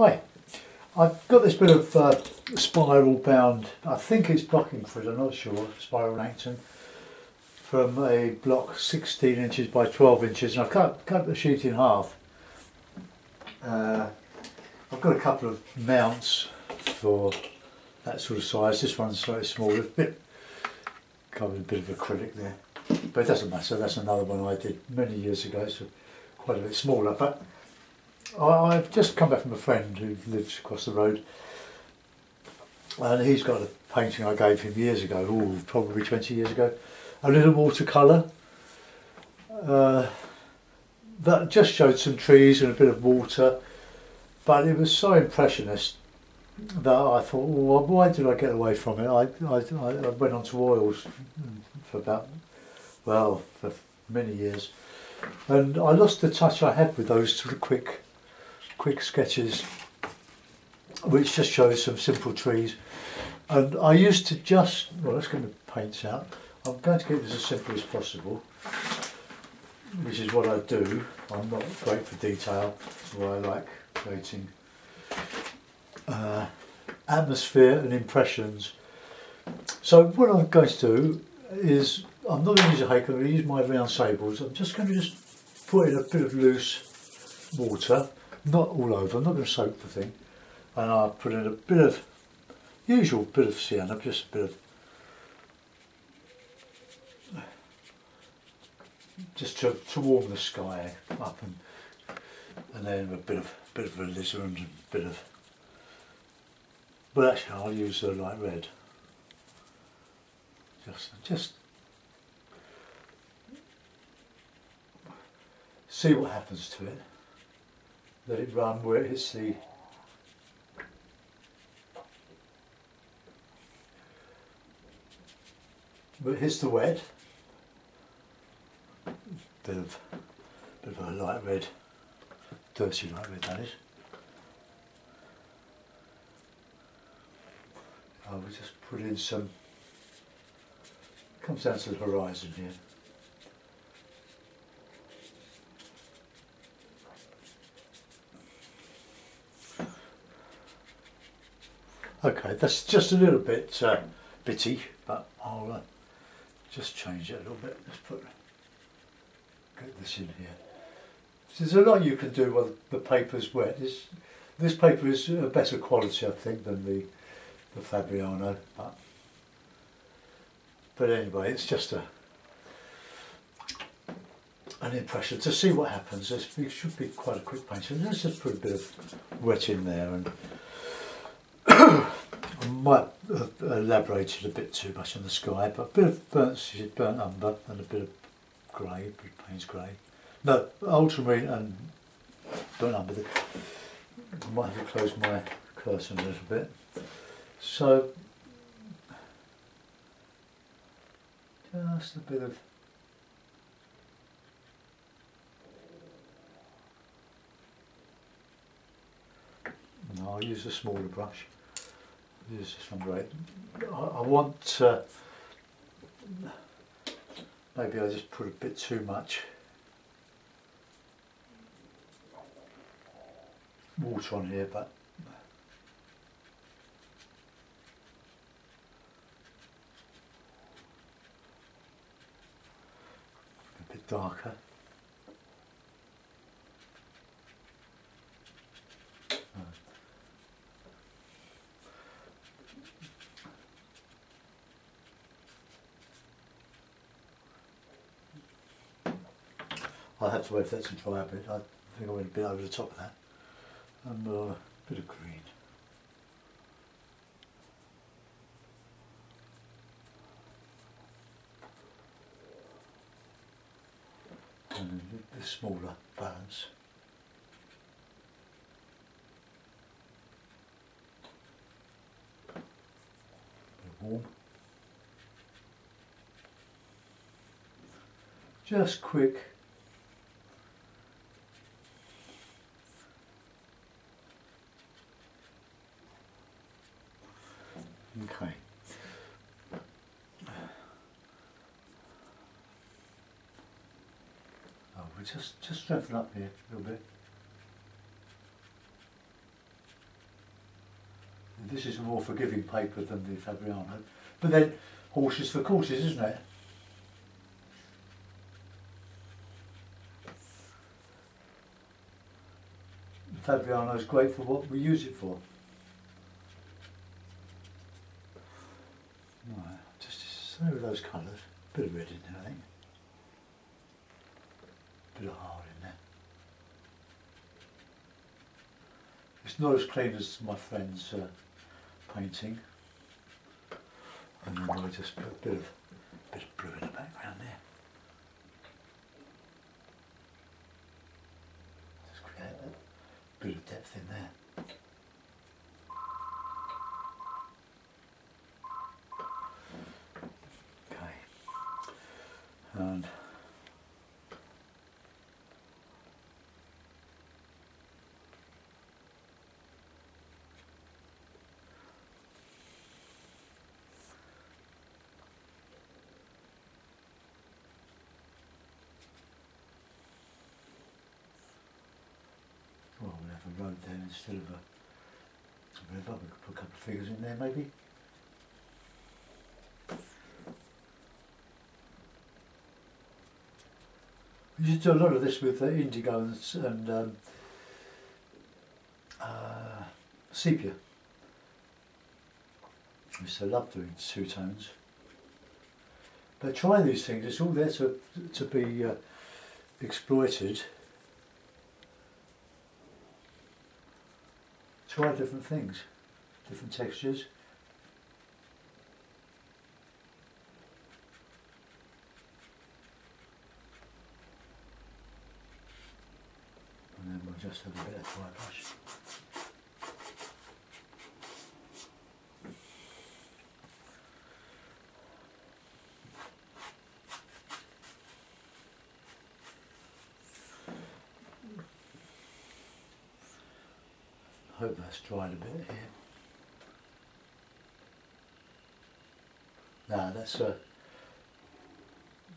Hi, I've got this bit of uh, spiral bound, I think it's Bockingford, I'm not sure, spiral Acton, from a block 16 inches by 12 inches, and I've cut, cut the sheet in half. Uh, I've got a couple of mounts for that sort of size. This one's slightly smaller, a bit covered a bit of acrylic there, but it doesn't matter. That's another one I did many years ago, so quite a bit smaller. But I've just come back from a friend who lives across the road, and he's got a painting I gave him years ago, oh, probably 20 years ago, a little watercolour. Uh, that just showed some trees and a bit of water, but it was so impressionist that I thought, well, why did I get away from it? I, I, I went on to oils for about, well, for many years, and I lost the touch I had with those sort of quick, quick sketches, which just shows some simple trees. And I used to just, well, let's get the paints out. I'm going to keep this as simple as possible which is what I do. I'm not great for detail, so I like creating uh, atmosphere and impressions. So what I'm going to do is, I'm not going to use a hake, I'm going to use my round sables. I'm just going to just put in a bit of loose water, not all over, I'm not going to soak the thing. And I'll put in a bit of, usual bit of sienna, just a bit of just to, to warm the sky up and and then a bit of bit of alizarin and a bit of but actually I'll use the light red just just see what happens to it let it ran where it hits the but hits the wet bit of bit of a light red, dirty light red that is. I will just put in some, comes down to the horizon here. Okay, that's just a little bit uh, bitty, but I'll uh, just change it a little bit. Let's put get this in here. There's a lot you can do while the paper's wet. This, this paper is a better quality, I think, than the, the Fabriano. But, but anyway, it's just a an impression to see what happens. This should be quite a quick painting. Let's just put a bit of wet in there and I might have elaborated a bit too much on the sky, but a bit of burnt, burnt umber and a bit of grey, Payne's grey. No, ultramarine and burnt umber. I might have to close my cursor a little bit. So, just a bit of I'll use a smaller brush. This one great. I, I want maybe I just put a bit too much water on here but a bit darker I'll have to wait for that to dry a bit. I think I went a bit over the top of that. And uh, a bit of green. And the smaller balance. warm. Just quick Okay. Oh, we just just strengthen up here a little bit. This is a more forgiving paper than the Fabriano. But then, horses for courses, isn't it? Fabriano is great for what we use it for. Right, some of those colours. Bit of red in there, I think. Bit of hard in there. It's not as clean as my friend's uh, painting. And then I just put a bit of bit of blue in the background there. Just create a bit of depth in there. Okay. And well, we'll have a road there instead of a river. We could put a couple of figures in there maybe. Used do a lot of this with uh, indigo and, and um, uh, sepia. I used to love doing two tones. But try these things, it's all there to, to be uh, exploited. Try different things, different textures. And then we'll just have a bit of brush. Hope that's dried a bit here. Now that's uh,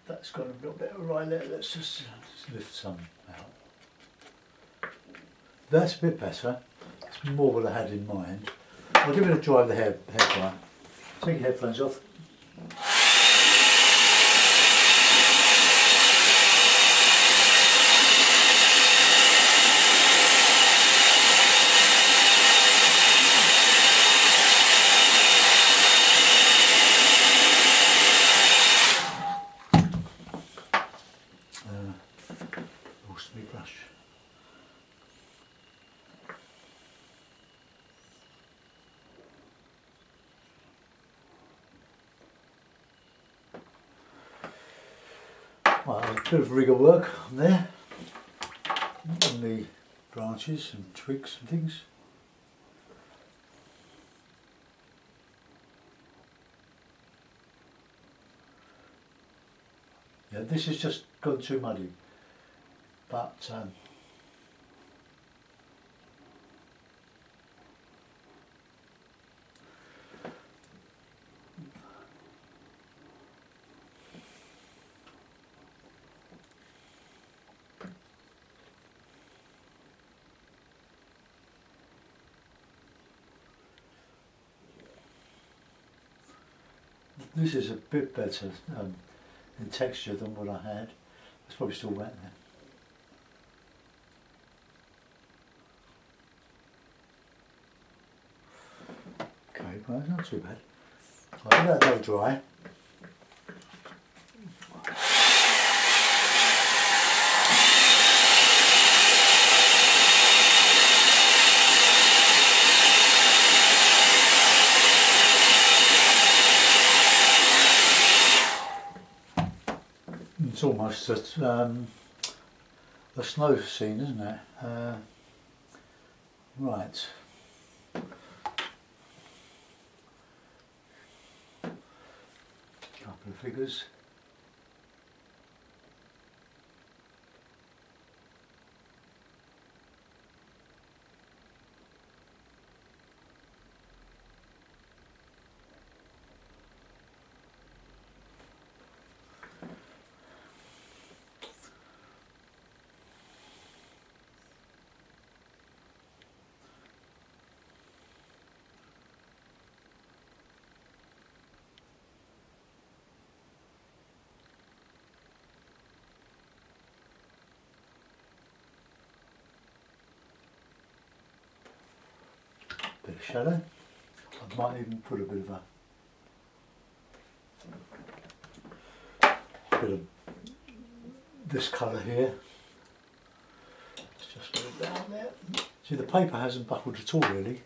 that's got a little bit of right there. Let's just, just lift some out. That's a bit better. It's more what I had in mind. I'll give it a dry with the hair dryer. Take your headphones off. Uh, lost brush. Well, a bit of rigger work on there, on the branches and twigs and things. Yeah, this has just gone too muddy, but um, this is a bit better um, in texture than what I had. It's probably still wet there. Okay, well, it's not too bad. I'll let that dry. It's almost a, um, a snow scene, isn't it? Uh, right. Couple of figures. Shadow. I might even put a bit of a bit of this colour here. Let's just put it down there. See the paper hasn't buckled at all really,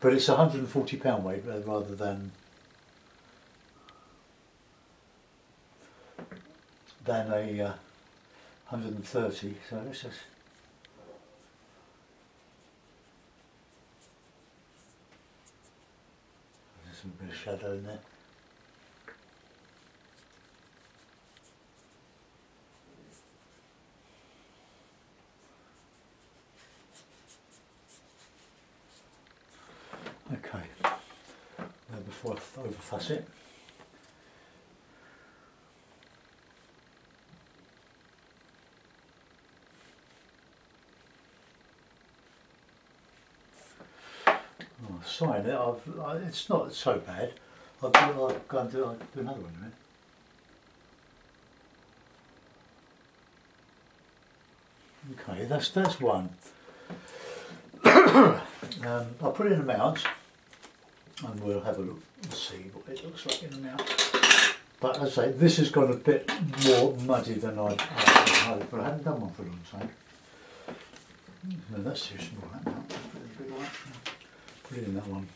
but it's 140 pound weight rather than than a uh, 130. So let's just there. Okay, now before I overfuss it. Oh, sorry, I've, I, it's not so bad. I'll, I'll go do, I'll do another one. Okay, that's that's one. um, I'll put it in a mount and we'll have a look and see what it looks like in a mount. But as I say, this has gone a bit more muddy than I, I had, but I haven't done one for a long time. No, that's too small, that mount. Put it in a big one. Put it in that one.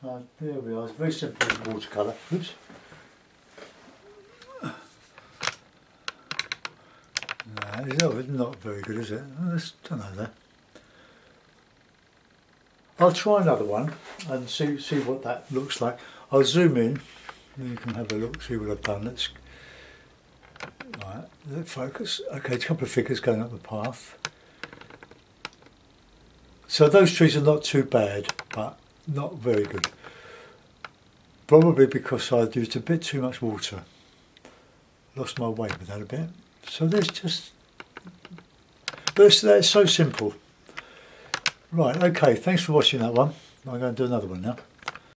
So there we are, it's very simple watercolour. Oops. No, it's not, very good, is it? Let's, don't know that. I'll try another one and see see what that looks like. I'll zoom in. You can have a look, see what I've done. Let's right, focus. Okay, a couple of figures going up the path. So those trees are not too bad, but not very good. Probably because I used a bit too much water. Lost my way with that a bit. So there's just, but it's, that's so simple. Right, okay, thanks for watching that one. I'm going to do another one now.